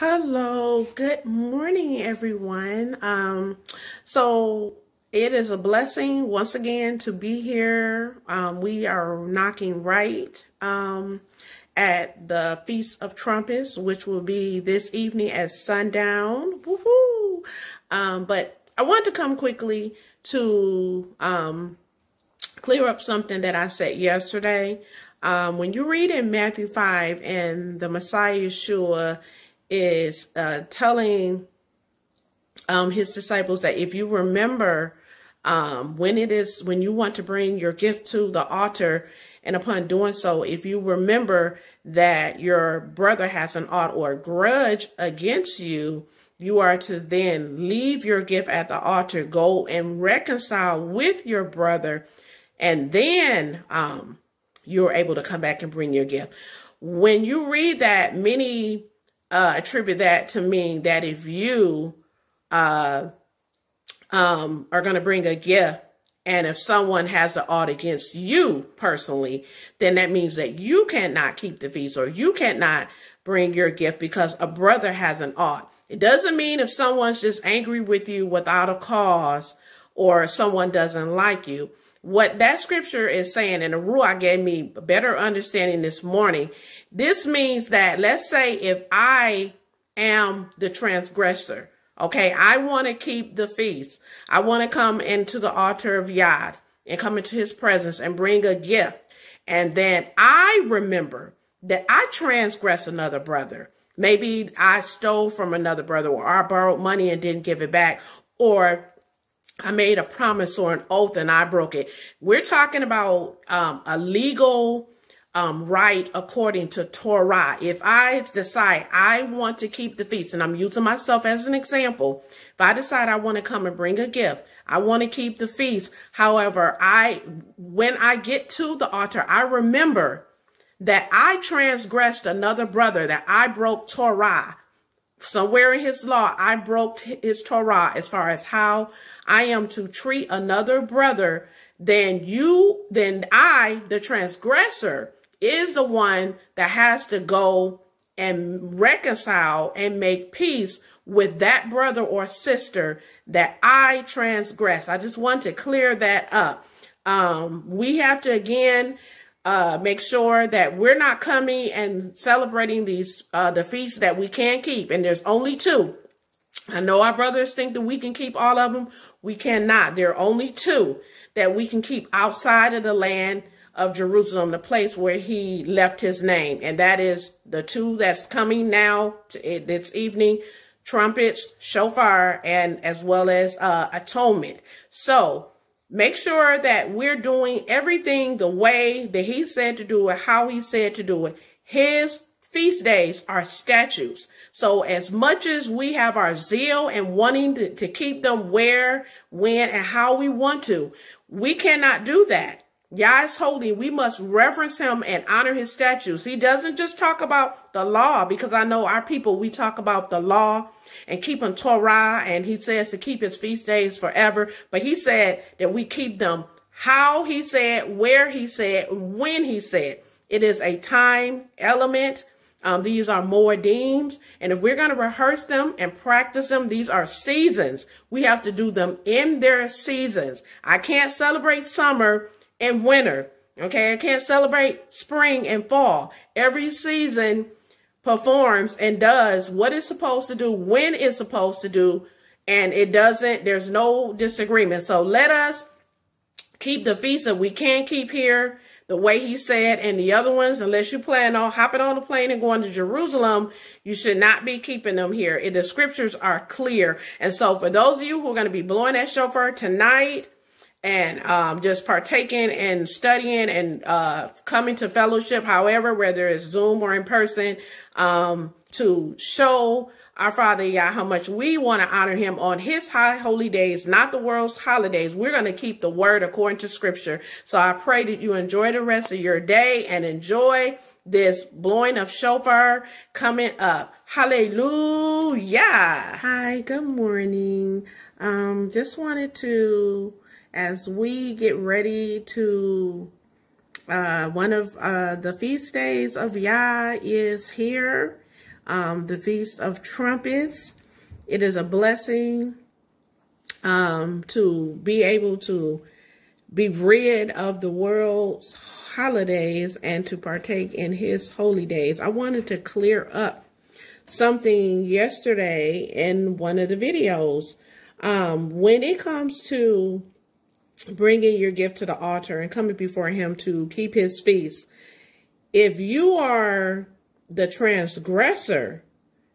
Hello, good morning, everyone. Um, so it is a blessing once again to be here. Um, we are knocking right um, at the Feast of Trumpets, which will be this evening at sundown. Woohoo! Um, but I want to come quickly to um, clear up something that I said yesterday. Um, when you read in Matthew 5 and the Messiah Yeshua is uh, telling um, his disciples that if you remember um, when it is when you want to bring your gift to the altar and upon doing so if you remember that your brother has an ought or grudge against you you are to then leave your gift at the altar go and reconcile with your brother and then um, you're able to come back and bring your gift. When you read that many uh, attribute that to mean that if you uh, um, are going to bring a gift and if someone has an ought against you personally, then that means that you cannot keep the feast or you cannot bring your gift because a brother has an ought. It doesn't mean if someone's just angry with you without a cause or someone doesn't like you what that scripture is saying, and the Ruach gave me a better understanding this morning. This means that, let's say, if I am the transgressor, okay, I want to keep the feast. I want to come into the altar of Yah and come into his presence and bring a gift. And then I remember that I transgress another brother. Maybe I stole from another brother or I borrowed money and didn't give it back. Or I made a promise or an oath and I broke it. We're talking about um, a legal um, right according to Torah. If I decide I want to keep the feast, and I'm using myself as an example, if I decide I want to come and bring a gift, I want to keep the feast. However, I when I get to the altar, I remember that I transgressed another brother, that I broke Torah somewhere in his law, I broke his Torah as far as how I am to treat another brother, than you, then I, the transgressor, is the one that has to go and reconcile and make peace with that brother or sister that I transgress. I just want to clear that up. Um, we have to again uh, make sure that we're not coming and celebrating these uh, the feasts that we can keep, and there's only two. I know our brothers think that we can keep all of them. We cannot. There are only two that we can keep outside of the land of Jerusalem, the place where he left his name. And that is the two that's coming now to, this evening, trumpets, shofar, and as well as uh, atonement. So Make sure that we're doing everything the way that he said to do it, how he said to do it. His feast days are statutes. So as much as we have our zeal and wanting to, to keep them where, when, and how we want to, we cannot do that. Yah is holy. We must reverence him and honor his statutes. He doesn't just talk about the law because I know our people, we talk about the law and keeping Torah, and he says to keep his feast days forever. But he said that we keep them how he said, where he said, when he said. It is a time element. Um, these are moedim. and if we're going to rehearse them and practice them, these are seasons. We have to do them in their seasons. I can't celebrate summer and winter. Okay, I can't celebrate spring and fall. Every season performs and does what it's supposed to do when it's supposed to do and it doesn't there's no disagreement so let us keep the feast that we can keep here the way he said and the other ones unless you plan on hopping on a plane and going to jerusalem you should not be keeping them here. The scriptures are clear. And so for those of you who are going to be blowing that shofar tonight and um, just partaking and studying and uh, coming to fellowship, however, whether it's Zoom or in person, um, to show our Father Yah how much we want to honor him on his high holy days, not the world's holidays. We're going to keep the word according to scripture. So I pray that you enjoy the rest of your day and enjoy this blowing of shofar coming up. Hallelujah. Hi, good morning. Um, just wanted to as we get ready to uh, one of uh, the feast days of Yah is here. Um, the Feast of Trumpets. It is a blessing um, to be able to be rid of the world's holidays and to partake in his holy days. I wanted to clear up something yesterday in one of the videos. Um, when it comes to bringing your gift to the altar and coming before him to keep his feast, if you are the transgressor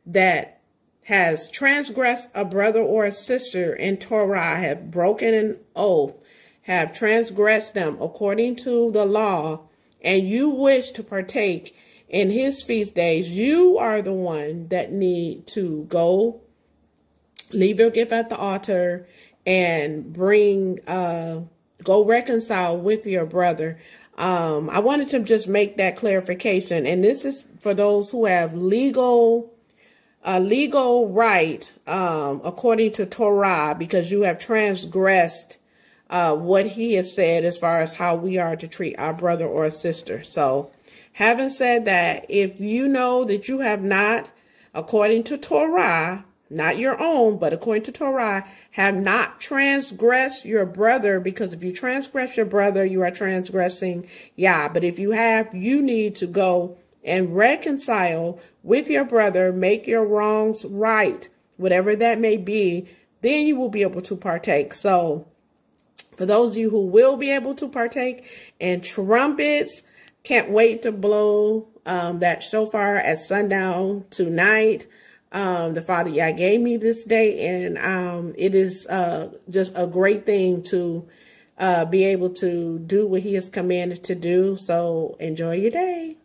that has transgressed a brother or a sister in Torah, have broken an oath, have transgressed them according to the law, and you wish to partake in his feast days, you are the one that need to go leave your gift at the altar and bring uh go reconcile with your brother. Um, I wanted to just make that clarification. And this is for those who have legal a legal right um, according to Torah because you have transgressed uh, what he has said as far as how we are to treat our brother or sister. So, having said that, if you know that you have not, according to Torah, not your own, but according to Torah, have not transgressed your brother, because if you transgress your brother, you are transgressing Yah. But if you have, you need to go and reconcile with your brother, make your wrongs right, whatever that may be, then you will be able to partake. So, for those of you who will be able to partake in trumpets, can't wait to blow um, that shofar at sundown tonight. Um, the Father Yah gave me this day, and um, it is uh, just a great thing to uh, be able to do what He has commanded to do. So enjoy your day.